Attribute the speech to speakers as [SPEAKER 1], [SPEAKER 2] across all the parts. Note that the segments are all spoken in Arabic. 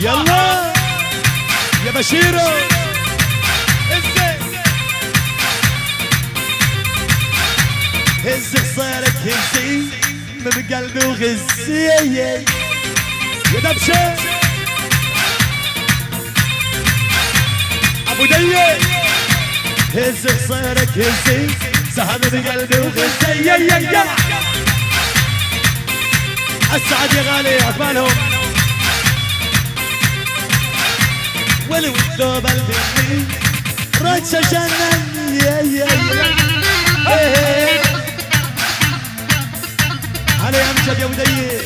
[SPEAKER 1] يلا. يا بشيرو هز خصارك هزي. من قلبي وغزي. يا دبشه أبو دية. هز خصارك هزي. سهم بقلبي وغزي. يا يا يا اسعد يا غالي عقبالهم ولو الثوب البني رجع جنن يا يا يا. علي امجد يا ودي.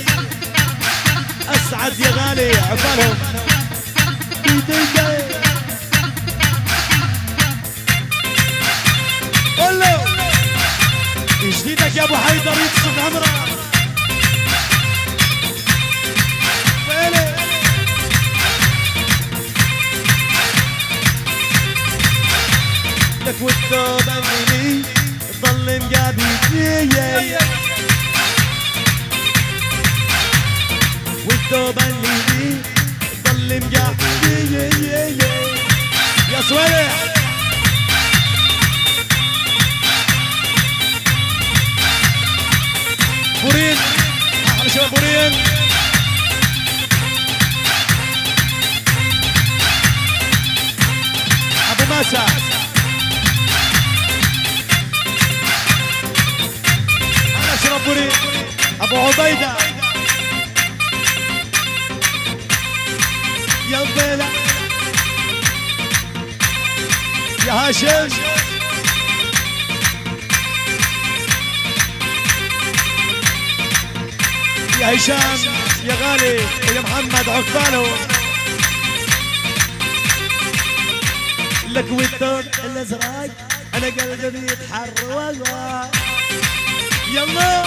[SPEAKER 1] أسعد يا غالي عقبالهم. قول له جديدك يا أبو حيدر؟ يقصد عمره. لك والثوب اني ضل مقابي يا والثوب اني ضل مقابي يا صوالح بورين. أحلى شباب بورين. أبو ماسا. بورين ابو عبيده يا بلا يا هاشم يا هشام يا غالي ويا محمد عقباله لك والثوب الأزرق أنا قلبي بيتحرك يلا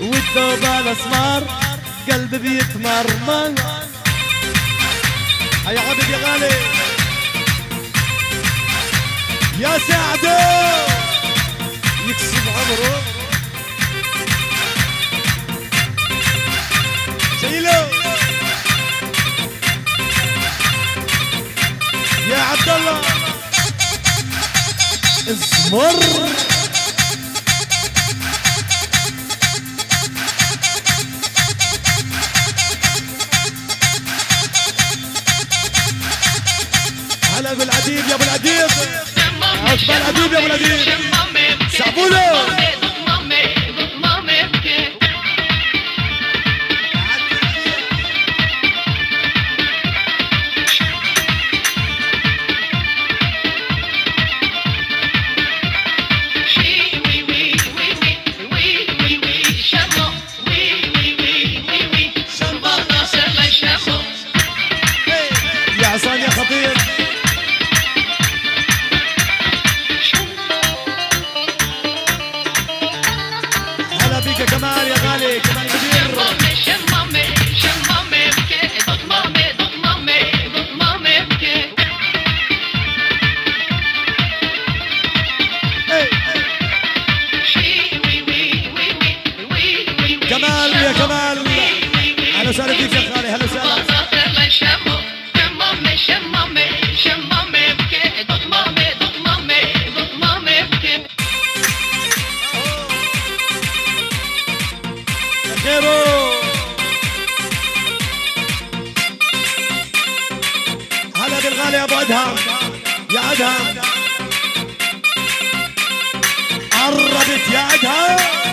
[SPEAKER 1] والثوب الاسمر قلبي بيتمرمر يا غالي. يا سعدو! اسمر هلا بالعديد يا أبو العديد. العديد يا أبو العديد. سعبوله كمال أهلا وسهلا فيك يا خالي أهلا وسهلا. هلا بالغالي يا أبو أدهم. يا أدهم. قربت يا أدهم.